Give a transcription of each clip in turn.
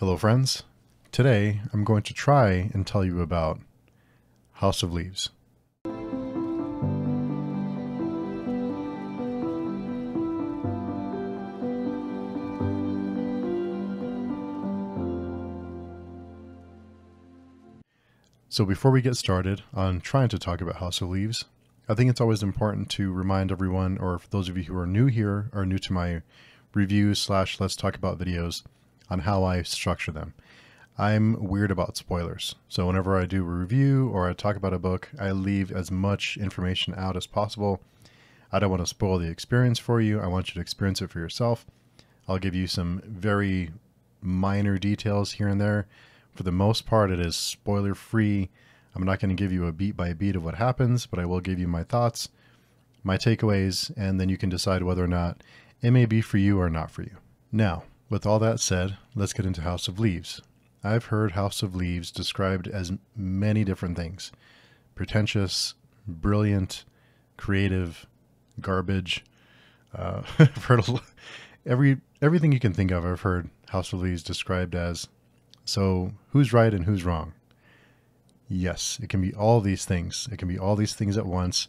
Hello, friends. Today I'm going to try and tell you about House of Leaves. So, before we get started on trying to talk about House of Leaves, I think it's always important to remind everyone, or for those of you who are new here or new to my reviews slash let's talk about videos, on how I structure them. I'm weird about spoilers. So whenever I do a review or I talk about a book, I leave as much information out as possible. I don't want to spoil the experience for you. I want you to experience it for yourself. I'll give you some very minor details here and there for the most part, it is spoiler free. I'm not going to give you a beat by beat of what happens, but I will give you my thoughts, my takeaways, and then you can decide whether or not it may be for you or not for you. Now, with all that said, let's get into House of Leaves. I've heard House of Leaves described as many different things pretentious, brilliant, creative, garbage. Uh, I've heard every everything you can think of. I've heard House of Leaves described as so, who's right and who's wrong? Yes, it can be all these things. It can be all these things at once.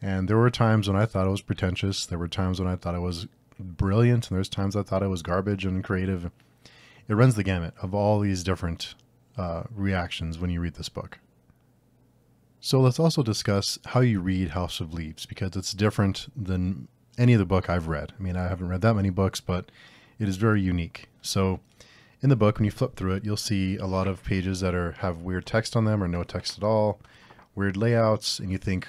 And there were times when I thought it was pretentious. There were times when I thought it was brilliant. And there's times I thought it was garbage and creative. It runs the gamut of all these different uh, reactions when you read this book. So let's also discuss how you read House of Leaves because it's different than any of the book I've read. I mean, I haven't read that many books, but it is very unique. So in the book, when you flip through it, you'll see a lot of pages that are have weird text on them or no text at all, weird layouts, and you think,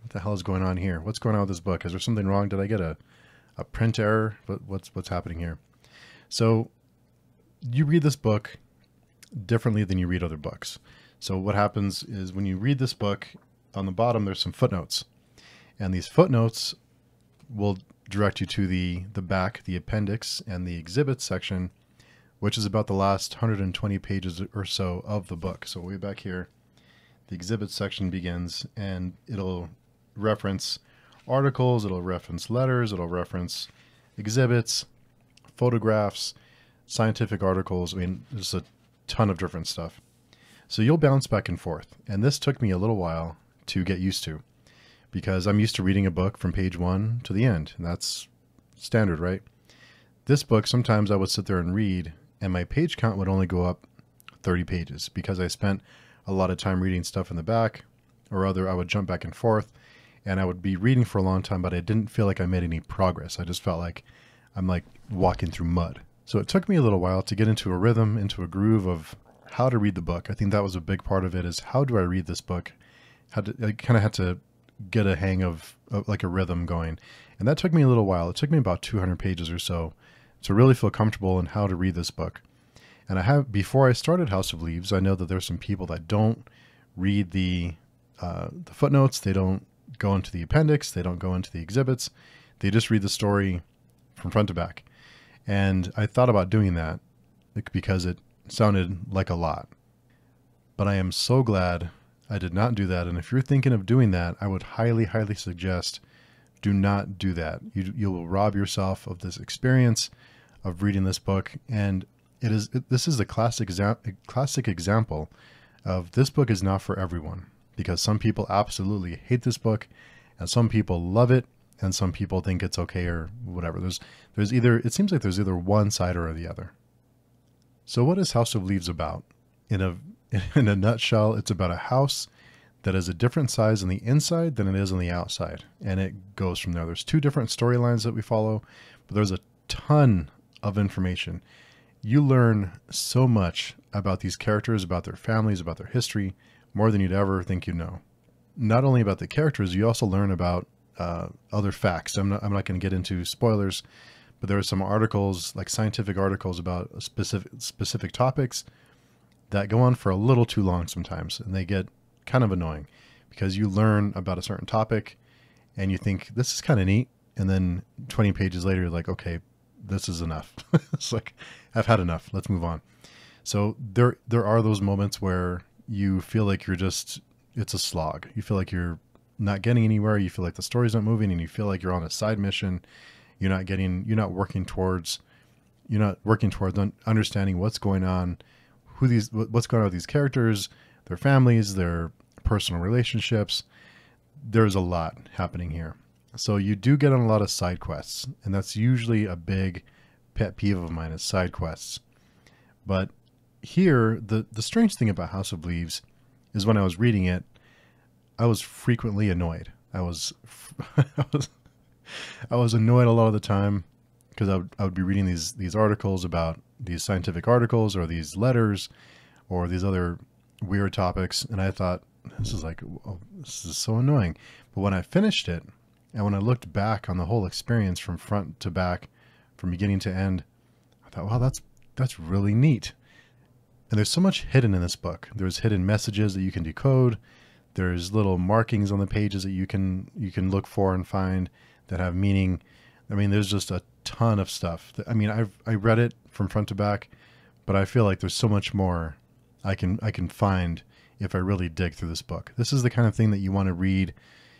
what the hell is going on here? What's going on with this book? Is there something wrong? Did I get a, a print error? What, what's what's happening here? So you read this book differently than you read other books. So what happens is when you read this book, on the bottom there's some footnotes, and these footnotes will direct you to the the back, the appendix, and the exhibits section which is about the last 120 pages or so of the book. So way back here, the exhibit section begins and it'll reference articles, it'll reference letters, it'll reference exhibits, photographs, scientific articles. I mean, there's a ton of different stuff. So you'll bounce back and forth. And this took me a little while to get used to because I'm used to reading a book from page one to the end. And that's standard, right? This book, sometimes I would sit there and read and my page count would only go up 30 pages because I spent a lot of time reading stuff in the back or other I would jump back and forth and I would be reading for a long time but I didn't feel like I made any progress. I just felt like I'm like walking through mud. So it took me a little while to get into a rhythm, into a groove of how to read the book. I think that was a big part of it is how do I read this book? How to, I kind of had to get a hang of, of like a rhythm going. And that took me a little while. It took me about 200 pages or so to really feel comfortable in how to read this book. And I have before I started House of Leaves, I know that there's some people that don't read the uh, the footnotes. They don't go into the appendix. They don't go into the exhibits. They just read the story from front to back. And I thought about doing that because it sounded like a lot. But I am so glad I did not do that. And if you're thinking of doing that, I would highly, highly suggest do not do that. You, you will rob yourself of this experience of reading this book. And it is it, this is a classic classic example of this book is not for everyone because some people absolutely hate this book and some people love it and some people think it's okay or whatever. There's there's either it seems like there's either one side or the other. So what is House of Leaves about? In a in a nutshell, it's about a house that is a different size on the inside than it is on the outside. And it goes from there. There's two different storylines that we follow, but there's a ton of information. You learn so much about these characters, about their families, about their history, more than you'd ever think you know. Not only about the characters, you also learn about uh, other facts. I'm not, I'm not going to get into spoilers, but there are some articles, like scientific articles about specific specific topics, that go on for a little too long sometimes, and they get kind of annoying because you learn about a certain topic and you think this is kind of neat. And then 20 pages later, you're like, okay, this is enough. it's like, I've had enough. Let's move on. So there, there are those moments where you feel like you're just, it's a slog. You feel like you're not getting anywhere. You feel like the story's not moving and you feel like you're on a side mission. You're not getting, you're not working towards you're not working towards un- understanding what's going on, who these what's going on with these characters, their families, their personal relationships. There's a lot happening here. So you do get on a lot of side quests, and that's usually a big pet peeve of mine is side quests. But here, the the strange thing about House of Leaves is when I was reading it, I was frequently annoyed. I was, I was, I was annoyed a lot of the time because I would, I would be reading these these articles about these scientific articles or these letters or these other weird topics, and I thought this is like oh, this is so annoying. But when I finished it, and when I looked back on the whole experience from front to back, from beginning to end, I thought, wow, that's that's really neat. And there's so much hidden in this book. There's hidden messages that you can decode. There's little markings on the pages that you can you can look for and find that have meaning. I mean, there's just a ton of stuff. I mean, I've I read it from front to back, but I feel like there's so much more I can I can find if I really dig through this book. This is the kind of thing that you want to read.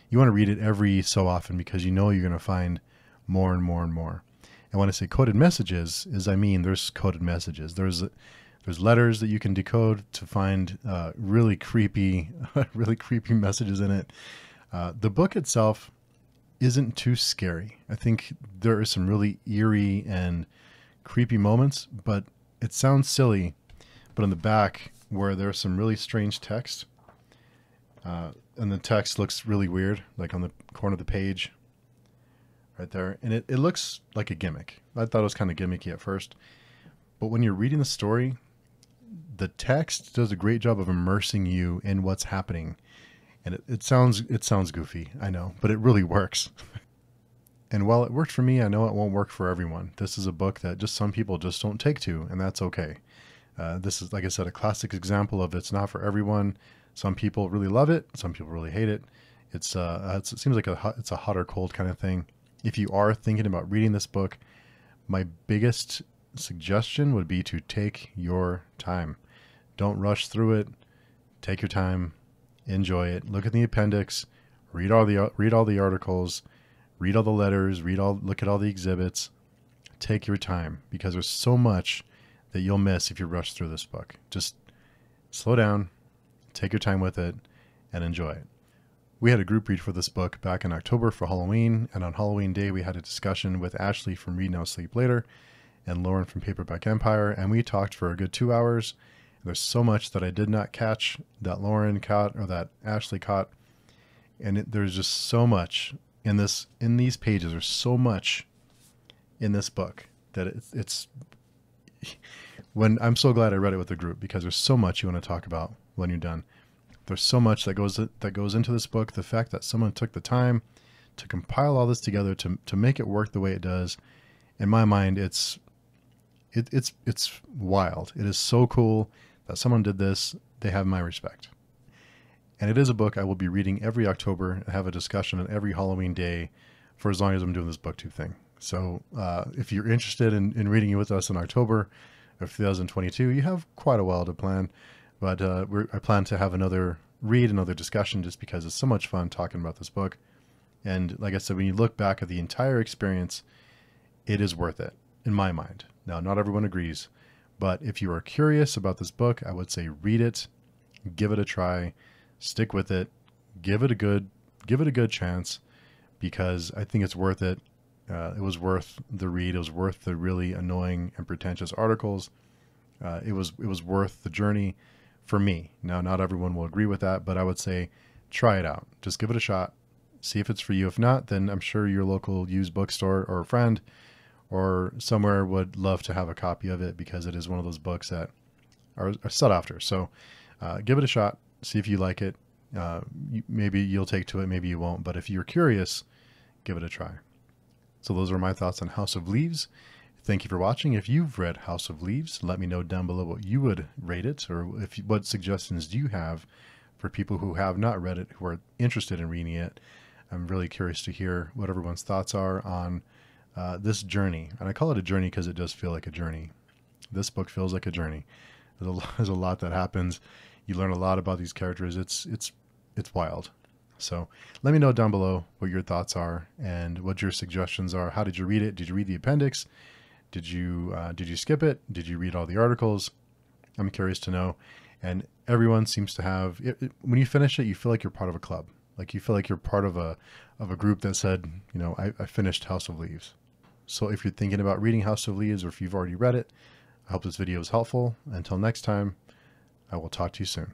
You want to read it every so often because you know you're going to find more and more and more. And when I say coded messages, is I mean there's coded messages. There's there's letters that you can decode to find uh, really creepy, really creepy messages in it. Uh, the book itself isn't too scary. I think there are some really eerie and creepy moments, but it sounds silly. But in the back, where there's some really strange text, uh, and the text looks really weird, like on the corner of the page, right there, and it, it looks like a gimmick. I thought it was kind of gimmicky at first, but when you're reading the story, the text does a great job of immersing you in what's happening. And it, it sounds it sounds goofy, I know, but it really works. and while it worked for me, I know it won't work for everyone. This is a book that just some people just don't take to, and that's okay. Uh, this is, like I said, a classic example of it's not for everyone. Some people really love it. Some people really hate it. It's, uh, it's it seems like a hot, it's a hot or cold kind of thing. If you are thinking about reading this book, my biggest suggestion would be to take your time. Don't rush through it. Take your time, enjoy it. Look at the appendix, read all the read all the articles, read all the letters, read all look at all the exhibits. Take your time because there's so much that you'll miss if you rush through this book. Just slow down, take your time with it, and enjoy it. We had a group read for this book back in October for Halloween, and on Halloween Day we had a discussion with Ashley from Read Now Sleep Later and Lauren from Paperback Empire, and we talked for a good two hours there's so much that I did not catch that Lauren caught or that Ashley caught, and it, there's just so much in this in these pages. There's so much in this book that it's, it's when I'm so glad I read it with the group because there's so much you want to talk about when you're done. There's so much that goes that goes into this book. The fact that someone took the time to compile all this together to to make it work the way it does, in my mind, it's it, it's it's wild. It is so cool that someone did this, they have my respect. And it is a book I will be reading every October and have a discussion on every Halloween day for as long as I'm doing this booktube thing. So uh, if you're interested in, in reading it with us in October of 2022, you have quite a while to plan. But uh, I plan to have another read, another discussion, just because it's so much fun talking about this book. And like I said, when you look back at the entire experience, it is worth it, in my mind. Now, not everyone agrees, but if you are curious about this book, I would say read it, give it a try, stick with it, give it a good give it a good chance because I think it's worth it. Uh, it was worth the read. It was worth the really annoying and pretentious articles. Uh, it was it was worth the journey for me. Now, not everyone will agree with that, but I would say try it out. Just give it a shot. See if it's for you. If not, then I'm sure your local used bookstore or a friend or somewhere would love to have a copy of it because it is one of those books that are, are sought after. So uh, give it a shot, see if you like it. Uh, you, maybe you'll take to it, maybe you won't. But if you're curious, give it a try. So those are my thoughts on House of Leaves. Thank you for watching. If you've read House of Leaves, let me know down below what you would rate it, or if what suggestions do you have for people who have not read it, who are interested in reading it. I'm really curious to hear what everyone's thoughts are on uh, this journey, and I call it a journey because it does feel like a journey. This book feels like a journey. There's a, there's a lot that happens. You learn a lot about these characters. It's it's it's wild. So let me know down below what your thoughts are and what your suggestions are. How did you read it? Did you read the appendix? Did you uh, did you skip it? Did you read all the articles? I'm curious to know. And everyone seems to have it, it, when you finish it, you feel like you're part of a club. Like you feel like you're part of a of a group that said, you know, I, I finished House of Leaves. So if you're thinking about reading House of Leaves or if you've already read it, I hope this video is helpful. Until next time, I will talk to you soon.